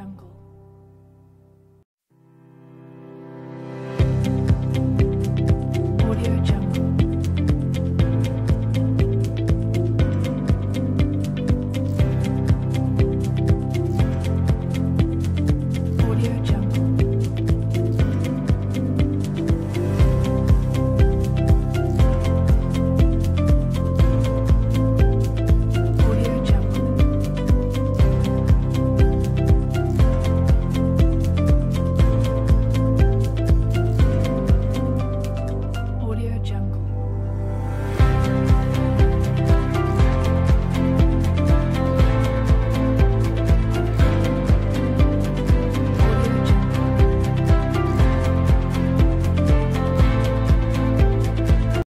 jungle.